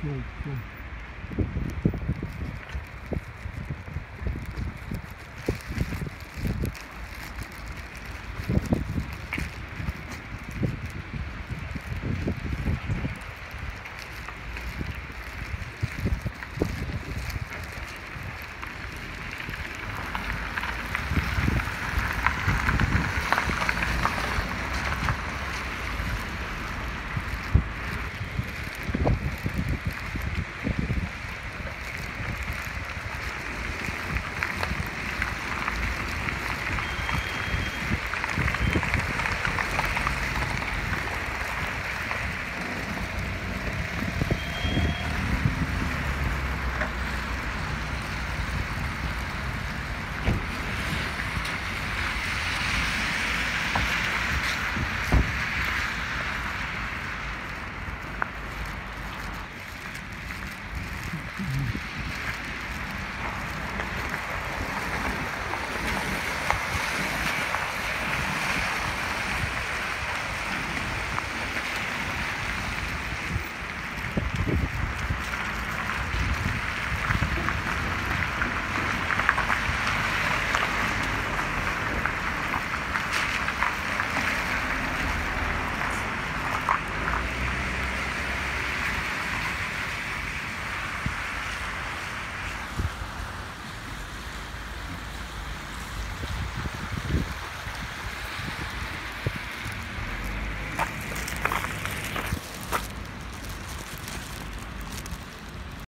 cool, cool.